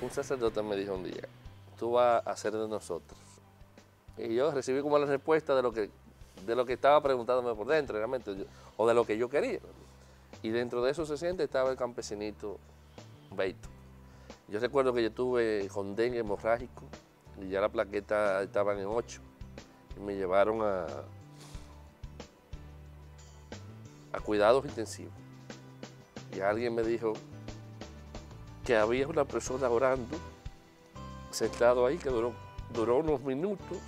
un sacerdote me dijo un día, tú vas a ser de nosotros. Y yo recibí como la respuesta de lo que, de lo que estaba preguntándome por dentro, realmente, o de lo que yo quería. Y dentro de esos 60 estaba el campesinito Beito. Yo recuerdo que yo tuve con dengue hemorrágico y ya la plaqueta estaban en 8. Y me llevaron a, a cuidados intensivos. Y alguien me dijo que había una persona orando, sentado ahí, que duró, duró unos minutos,